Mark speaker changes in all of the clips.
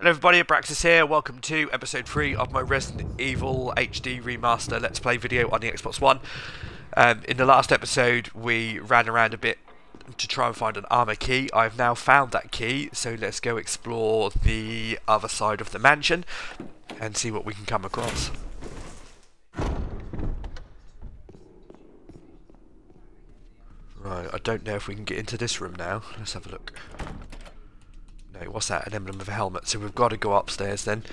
Speaker 1: Hello everybody, Abraxxsis here, welcome to episode 3 of my Resident Evil HD Remaster Let's Play video on the Xbox One. Um, in the last episode we ran around a bit to try and find an armor key. I've now found that key, so let's go explore the other side of the mansion and see what we can come across. Right, I don't know if we can get into this room now. Let's have a look. What's that? An emblem of a helmet. So we've got to go upstairs then.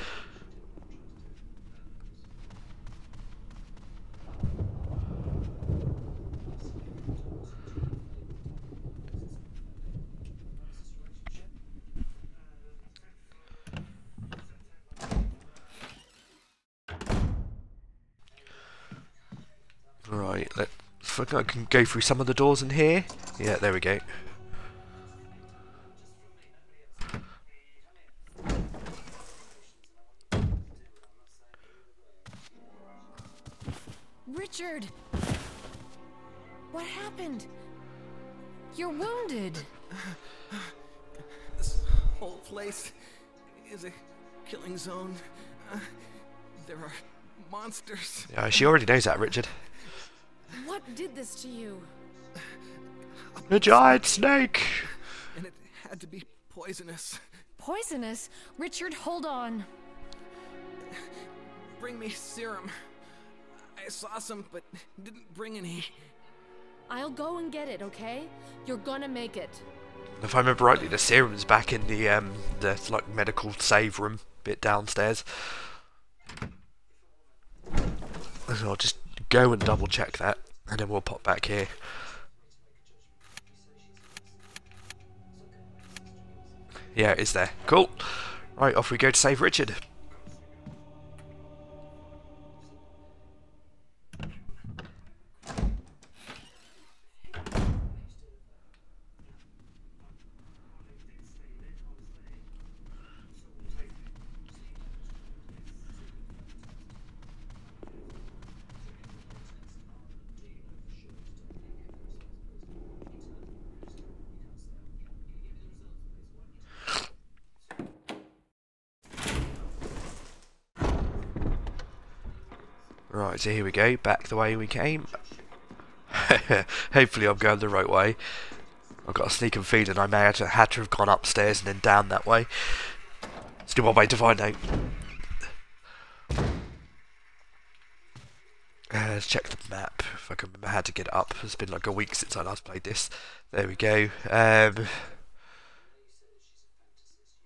Speaker 1: Right, let's I can go through some of the doors in here. Yeah, there we go.
Speaker 2: Richard! What happened? You're wounded.
Speaker 3: This whole place is a killing zone. Uh, there are monsters.
Speaker 1: Yeah, she already knows that, Richard.
Speaker 2: What did this to you?
Speaker 1: A giant snake!
Speaker 3: And it had to be poisonous.
Speaker 2: Poisonous? Richard, hold on.
Speaker 3: Bring me serum. I saw some, but didn't bring any.
Speaker 2: I'll go and get it, okay? You're gonna make it.
Speaker 1: If I remember rightly, the serum's back in the um the like medical save room bit downstairs. So I'll just go and double check that, and then we'll pop back here. Yeah, it's there. Cool. Right, off we go to save Richard. Right, so here we go, back the way we came. Hopefully I'm going the right way. I've got a sneaking feeling I may have had to have gone upstairs and then down that way. Let's Still one way to find out. Uh, let's check the map, if I can remember how to get up. It's been like a week since I last played this. There we go. Um,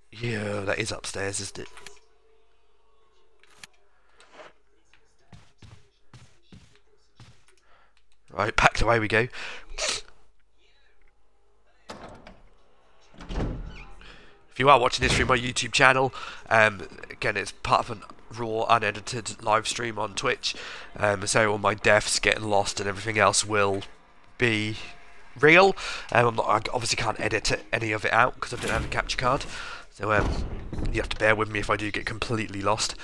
Speaker 1: yeah, that is upstairs, isn't it? Right, back the way we go. If you are watching this through my YouTube channel, um, again, it's part of a raw, unedited live stream on Twitch. Um, so all my deaths, getting lost, and everything else will be real. Um, I'm not, I obviously can't edit any of it out because I don't have a capture card. So um, you have to bear with me if I do get completely lost.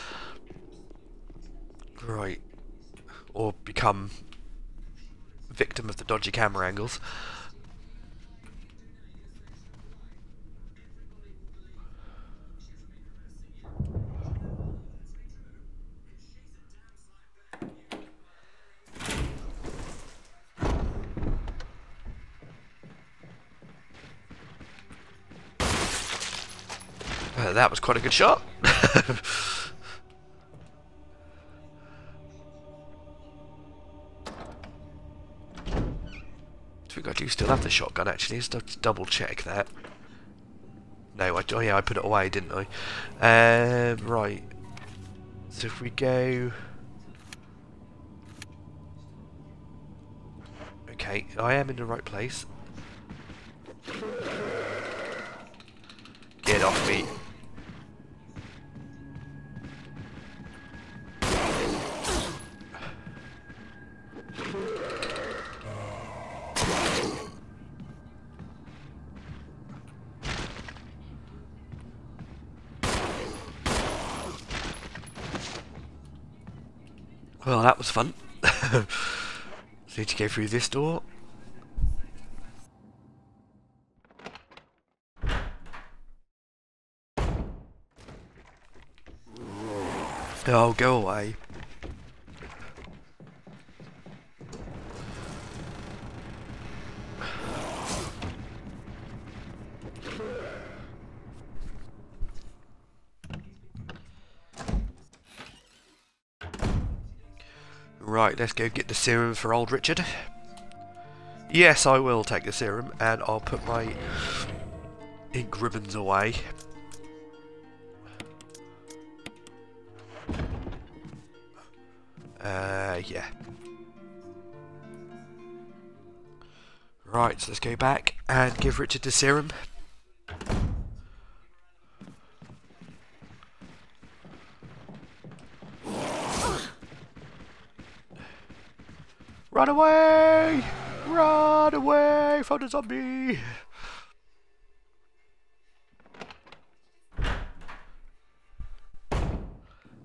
Speaker 1: Right. Or become victim of the dodgy camera angles. Uh, that was quite a good shot. think I do still have the shotgun actually, to double check that. No, I, oh yeah, I put it away, didn't I? Um, right. So if we go... Okay, I am in the right place. Get off me. Well, that was fun. so need to go through this door. Oh, go away. Right, let's go get the serum for old Richard. Yes, I will take the serum, and I'll put my ink ribbons away. Uh, yeah. Right, so let's go back and give Richard the serum. Run away! Run away from the zombie!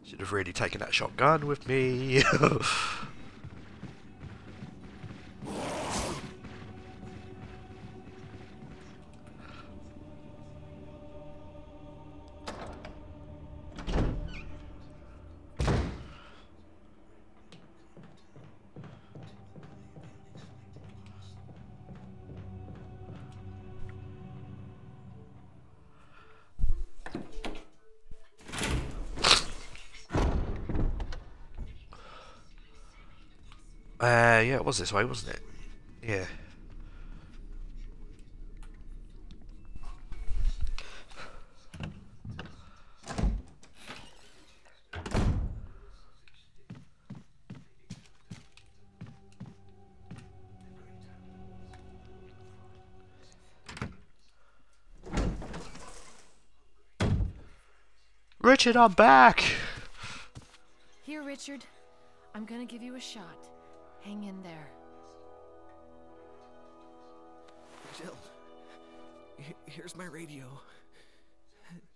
Speaker 1: Should have really taken that shotgun with me. Uh, yeah, it was this way, wasn't it? Yeah. Richard, I'm back!
Speaker 2: Here, Richard. I'm gonna give you a shot. Hang in there.
Speaker 3: Jill, here's my radio.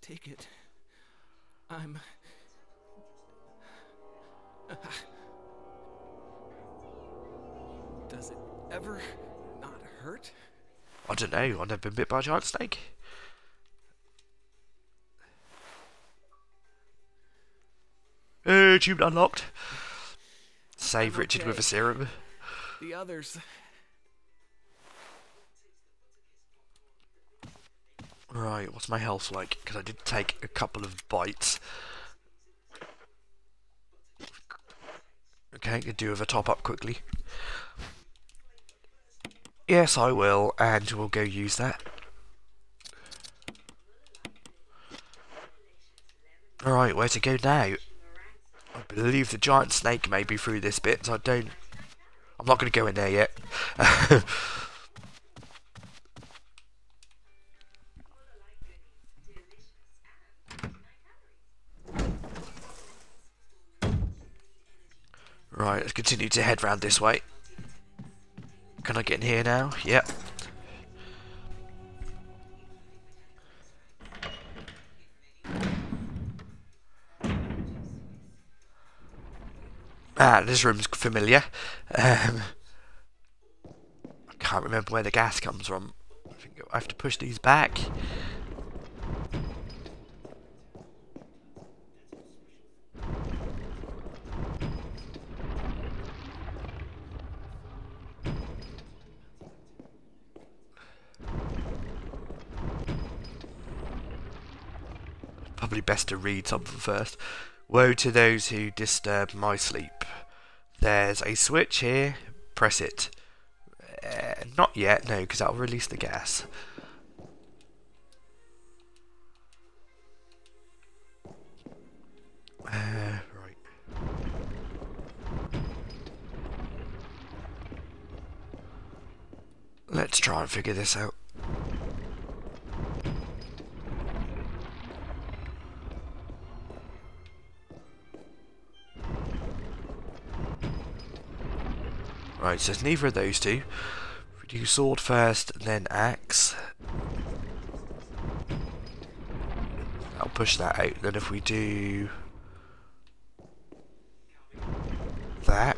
Speaker 3: Take it. I'm. Does it ever not hurt?
Speaker 1: I don't know, I've never been bit by a giant snake. Uh, achievement unlocked. Save
Speaker 3: I'm
Speaker 1: Richard with a serum.
Speaker 3: The others.
Speaker 1: Right, what's my health like? Because I did take a couple of bites. Okay, could do with a top up quickly. Yes, I will, and we'll go use that. Alright, where to go now? I believe the giant snake may be through this bit, so I don't... I'm not going to go in there yet. right, let's continue to head round this way. Can I get in here now? Yep. Ah, this room's familiar. Um, I can't remember where the gas comes from. I think I have to push these back. Probably best to read something first. Woe to those who disturb my sleep. There's a switch here. Press it. Uh, not yet, no, because that'll release the gas. Uh, right. Let's try and figure this out. Right, so it's neither of those two. If we do sword first, then axe. I'll push that out. Then if we do that.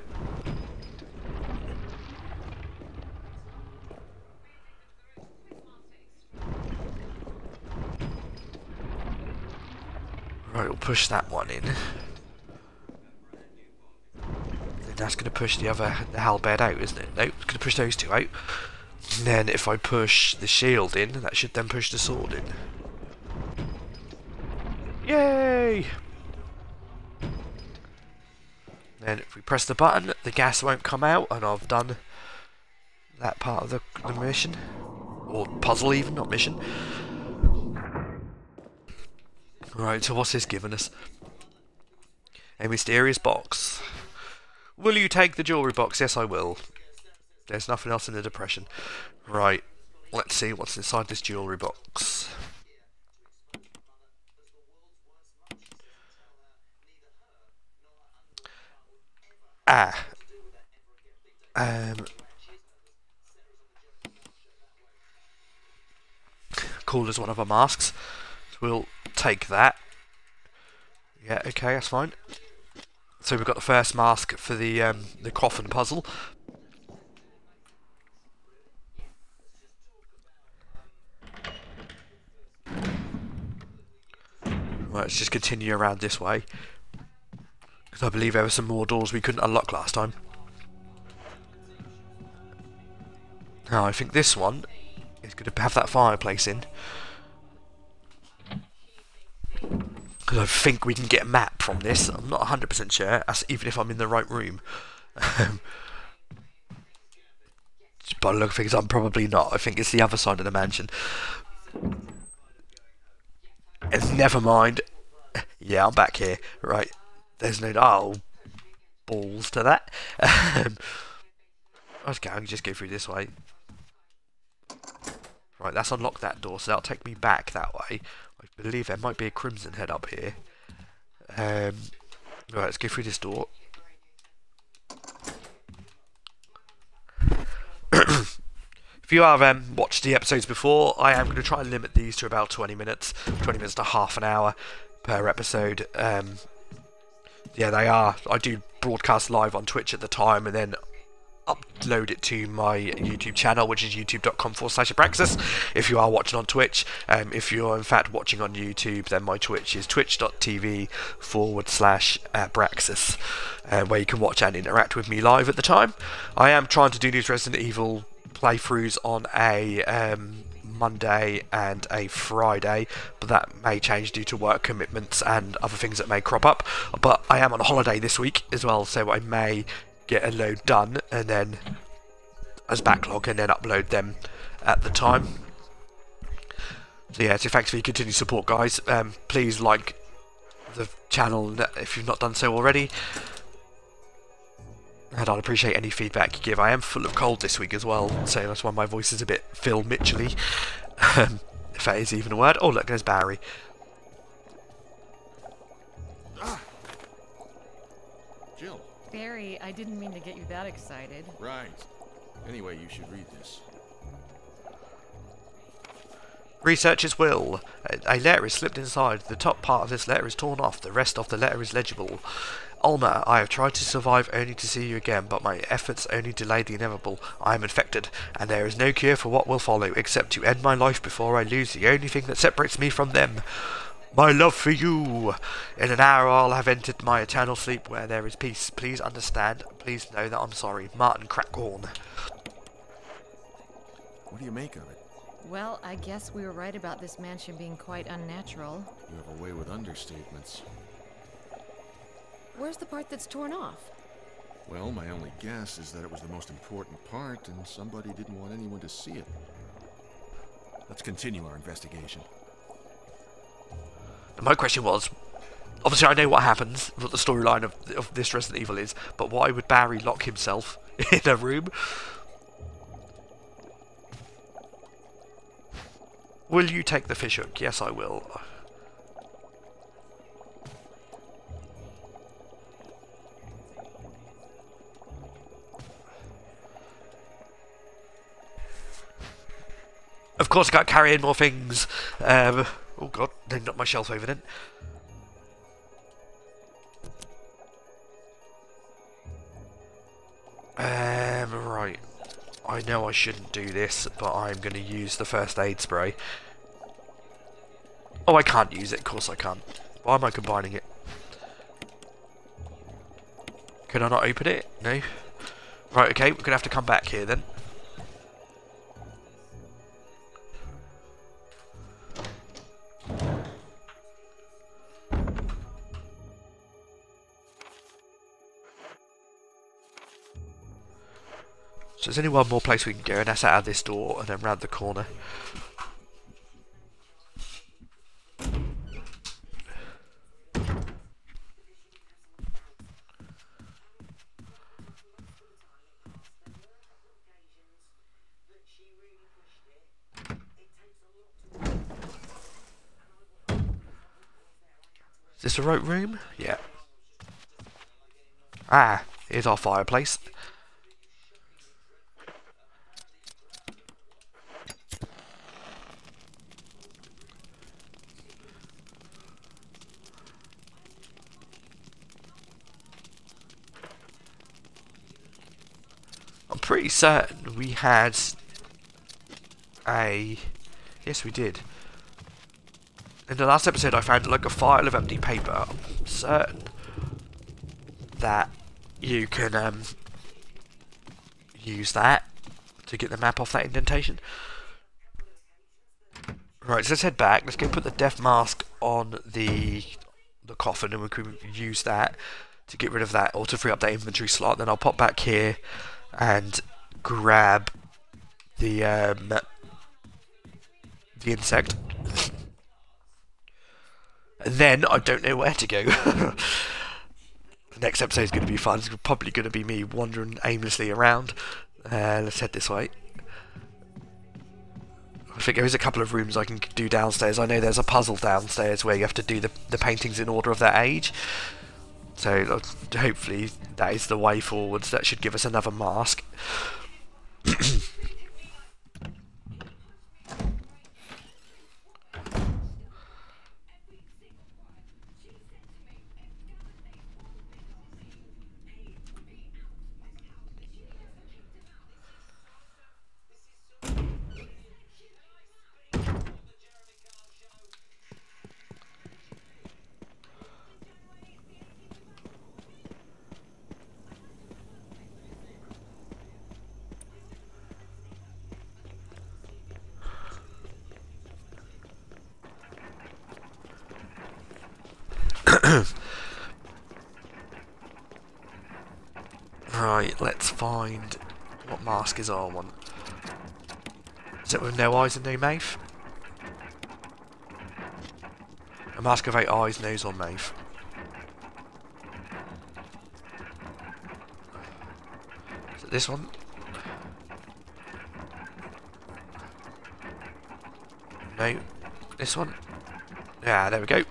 Speaker 1: Right, we'll push that one in. That's going to push the other the halberd out, isn't it? Nope, it's going to push those two out. And then if I push the shield in, that should then push the sword in. Yay! Then if we press the button, the gas won't come out, and I've done that part of the, the mission. Or puzzle even, not mission. Right, so what's this giving us? A mysterious box. Will you take the jewellery box? Yes, I will. There's nothing else in the depression. Right, let's see what's inside this jewellery box. Ah. Um. Cool as one of our masks. So we'll take that. Yeah, okay, that's fine. So we've got the first mask for the um, the coffin puzzle. Let's just continue around this way. Because I believe there were some more doors we couldn't unlock last time. Now, I think this one is going to have that fireplace in. Because I think we can get a map from this. I'm not 100% sure, as even if I'm in the right room. Um, by the look things, I'm probably not. I think it's the other side of the mansion. And never mind. Yeah, I'm back here. Right. There's no... Oh, balls to that. okay, I can just go through this way. Right, that's unlocked that door, so that'll take me back that way. I believe there might be a crimson head up here. Um, right, let's go through this door. if you have um, watched the episodes before, I am going to try and limit these to about 20 minutes, 20 minutes to half an hour per episode. Um, yeah, they are. I do broadcast live on Twitch at the time, and then upload it to my YouTube channel, which is youtube.com forward slash Abraxxsis. If you are watching on Twitch, um, if you're in fact watching on YouTube, then my Twitch is twitch.tv forward slash Abraxxsis, uh, where you can watch and interact with me live at the time. I am trying to do these Resident Evil playthroughs on a um, Monday and a Friday, but that may change due to work commitments and other things that may crop up. But I am on holiday this week as well, so I may get a load done and then as backlog and then upload them at the time. So yeah, so thanks for your continued support guys. Um, please like the channel if you've not done so already. And I'd appreciate any feedback you give. I am full of cold this week as well, so that's why my voice is a bit Phil Mitchell-y. If that is even a word. Oh look, there's Barry.
Speaker 2: Barry, I didn't mean to get you that excited.
Speaker 3: Right. Anyway, you should read this.
Speaker 1: Researchers will. A, a letter is slipped inside. The top part of this letter is torn off. The rest of the letter is legible. Alma, I have tried to survive only to see you again, but my efforts only delay the inevitable. I am infected, and there is no cure for what will follow, except to end my life before I lose the only thing that separates me from them. My love for you. In an hour I'll have entered my eternal sleep where there is peace. Please understand. Please know that I'm sorry. Martin Crackhorn.
Speaker 3: What do you make of it?
Speaker 2: Well, I guess we were right about this mansion being quite unnatural.
Speaker 3: You have a way with understatements.
Speaker 2: Where's the part that's torn off?
Speaker 3: Well, my only guess is that it was the most important part, and somebody didn't want anyone to see it. Let's continue our investigation.
Speaker 1: My question was, obviously I know what happens, what the storyline of, of this Resident Evil is, but why would Barry lock himself in a room? Will you take the fishhook? Yes, I will. Of course, I got to carry in more things. Um, oh god, they knocked my shelf over then. Um, right. I know I shouldn't do this, but I'm going to use the first aid spray. Oh, I can't use it. Of course I can't. Why am I combining it? Can I not open it? No. Right, okay, we're going to have to come back here then. So there's only one more place we can go, and that's out of this door, and then round the corner. Is this a rope room? Yeah. Ah, here's our fireplace. I'm pretty certain we had a... Yes, we did. In the last episode, I found like a file of empty paper. I'm certain that you can um, use that to get the map off that indentation. Right, so let's head back. Let's go put the death mask on the the coffin, and we can use that to get rid of that or to free up that inventory slot. Then I'll pop back here and grab the um, the insect. and then I don't know where to go. the next episode is going to be fun. It's probably going to be me wandering aimlessly around. Uh, let's head this way. I think there is a couple of rooms I can do downstairs. I know there's a puzzle downstairs where you have to do the, the paintings in order of their age. So hopefully that is the way forwards. That should give us another mask. Right, let's find what mask is our one. Is it with no eyes and no mouth? A mask eight eyes, nose or mouth. Is it this one? No. This one? Yeah, there we go.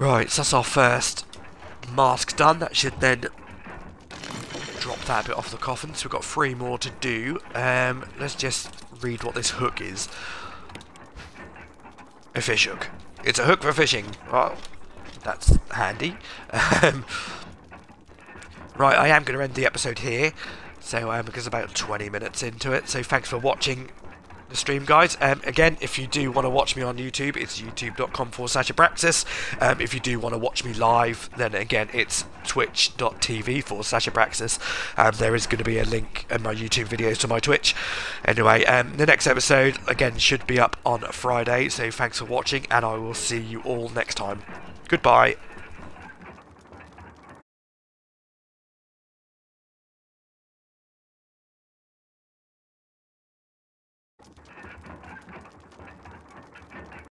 Speaker 1: Right, so that's our first mask done. That should then that bit off the coffin. So we've got three more to do. Um, let's just read what this hook is. A fish hook. It's a hook for fishing. Well, that's handy. Um, right, I am going to end the episode here. So, um, because about 20 minutes into it. So thanks for watching the stream, guys. Um, again, if you do want to watch me on YouTube, it's youtube.com forward slash Abraxxsis. Um, if you do want to watch me live, then again, it's twitch.tv forward slash Abraxxsis. Um, there is going to be a link in my YouTube videos to my Twitch. Anyway, um, the next episode, again, should be up on Friday. So thanks for watching, and I will see you all next time. Goodbye.